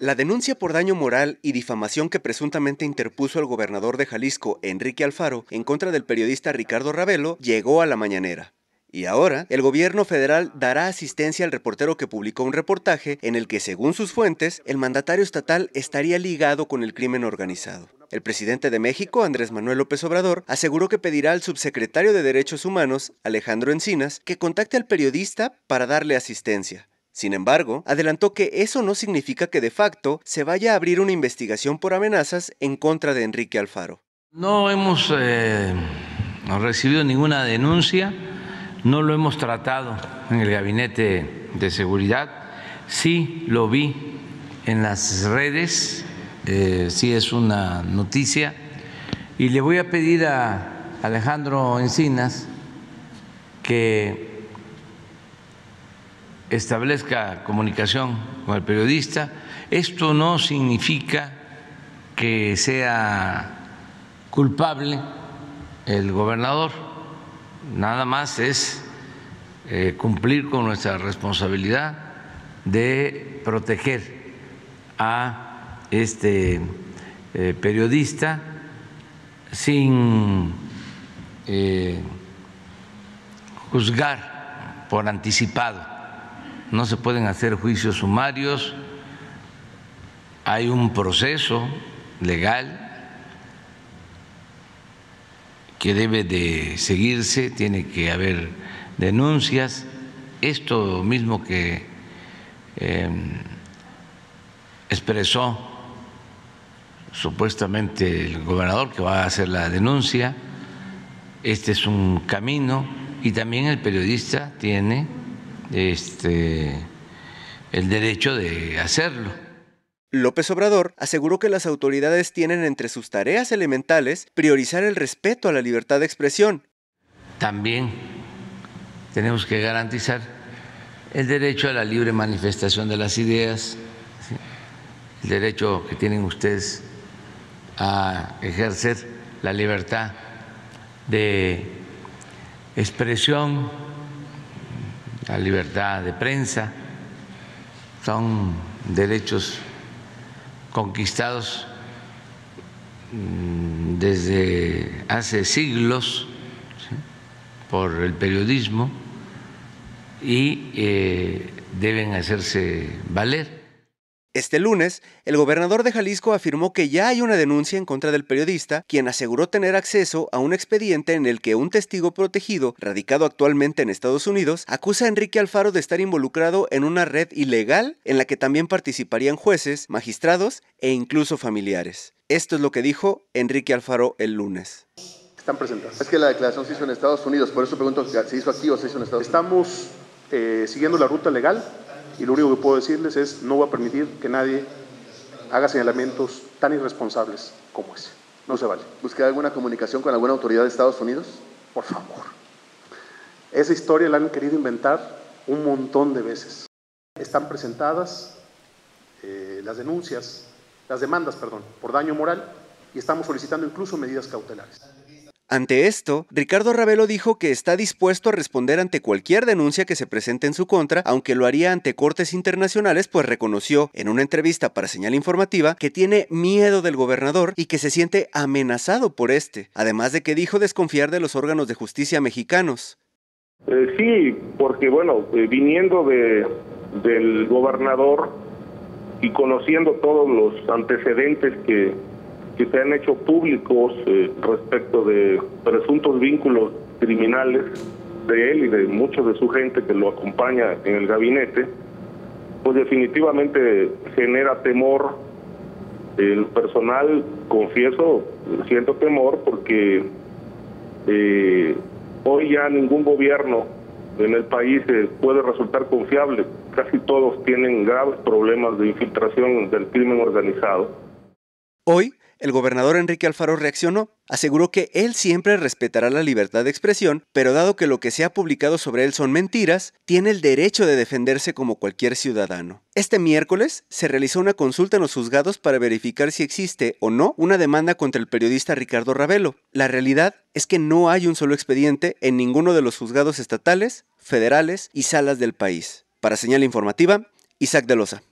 La denuncia por daño moral y difamación que presuntamente interpuso el gobernador de Jalisco, Enrique Alfaro, en contra del periodista Ricardo Ravelo, llegó a la mañanera. Y ahora, el gobierno federal dará asistencia al reportero que publicó un reportaje en el que, según sus fuentes, el mandatario estatal estaría ligado con el crimen organizado. El presidente de México, Andrés Manuel López Obrador, aseguró que pedirá al subsecretario de Derechos Humanos, Alejandro Encinas, que contacte al periodista para darle asistencia. Sin embargo, adelantó que eso no significa que de facto se vaya a abrir una investigación por amenazas en contra de Enrique Alfaro. No hemos eh, recibido ninguna denuncia, no lo hemos tratado en el gabinete de seguridad, sí lo vi en las redes, eh, sí es una noticia, y le voy a pedir a Alejandro Encinas que establezca comunicación con el periodista. Esto no significa que sea culpable el gobernador, nada más es eh, cumplir con nuestra responsabilidad de proteger a este eh, periodista sin eh, juzgar por anticipado no se pueden hacer juicios sumarios, hay un proceso legal que debe de seguirse, tiene que haber denuncias, esto mismo que em, expresó supuestamente el gobernador que va a hacer la denuncia, este es un camino y también el periodista tiene este, el derecho de hacerlo. López Obrador aseguró que las autoridades tienen entre sus tareas elementales priorizar el respeto a la libertad de expresión. También tenemos que garantizar el derecho a la libre manifestación de las ideas, el derecho que tienen ustedes a ejercer la libertad de expresión la libertad de prensa, son derechos conquistados mm, desde hace siglos por el periodismo y eh, deben hacerse valer. Este lunes, el gobernador de Jalisco afirmó que ya hay una denuncia en contra del periodista, quien aseguró tener acceso a un expediente en el que un testigo protegido, radicado actualmente en Estados Unidos, acusa a Enrique Alfaro de estar involucrado en una red ilegal en la que también participarían jueces, magistrados e incluso familiares. Esto es lo que dijo Enrique Alfaro el lunes. Están presentadas. Es que la declaración se hizo en Estados Unidos, por eso pregunto, ¿se hizo aquí o se hizo en Estados Unidos? Estamos eh, siguiendo la ruta legal y lo único que puedo decirles es no voy a permitir que nadie haga señalamientos tan irresponsables como ese. No se vale. ¿Busca alguna comunicación con alguna autoridad de Estados Unidos? Por favor. Esa historia la han querido inventar un montón de veces. Están presentadas eh, las denuncias, las demandas, perdón, por daño moral y estamos solicitando incluso medidas cautelares. Ante esto, Ricardo Ravelo dijo que está dispuesto a responder ante cualquier denuncia que se presente en su contra, aunque lo haría ante cortes internacionales, pues reconoció en una entrevista para señal informativa que tiene miedo del gobernador y que se siente amenazado por este, además de que dijo desconfiar de los órganos de justicia mexicanos. Eh, sí, porque bueno, eh, viniendo de, del gobernador y conociendo todos los antecedentes que que se han hecho públicos eh, respecto de presuntos vínculos criminales de él y de muchos de su gente que lo acompaña en el gabinete, pues definitivamente genera temor. El personal, confieso, siento temor porque eh, hoy ya ningún gobierno en el país eh, puede resultar confiable. Casi todos tienen graves problemas de infiltración del crimen organizado. Hoy el gobernador Enrique Alfaro reaccionó, aseguró que él siempre respetará la libertad de expresión, pero dado que lo que se ha publicado sobre él son mentiras, tiene el derecho de defenderse como cualquier ciudadano. Este miércoles se realizó una consulta en los juzgados para verificar si existe o no una demanda contra el periodista Ricardo Ravelo. La realidad es que no hay un solo expediente en ninguno de los juzgados estatales, federales y salas del país. Para señal informativa, Isaac de Loza.